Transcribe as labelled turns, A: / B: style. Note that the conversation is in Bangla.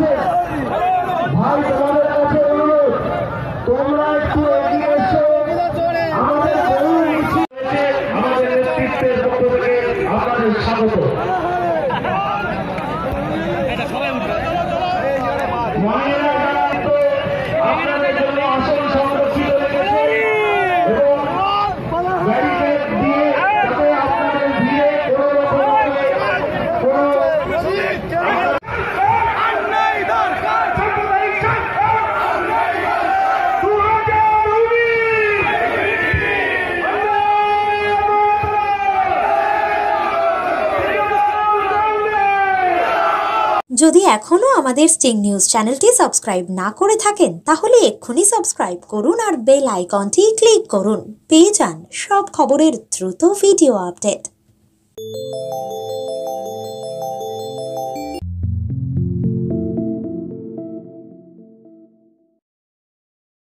A: আছে। ভাই তোমাদের কাছে অনুরোধ তোমরা একটু থেকে আপনাদের স্বাগত।
B: যদি এখনও আমাদের স্টিং নিউজ চ্যানেলটি সাবস্ক্রাইব না করে থাকেন, তাহলে এক্ষুনি সাবস্ক্রাইব করুন আর বেল আইকনটি ক্লিক করুন। পেয়ে যান সব খবরের দ্রুত ভিডিও আপডেট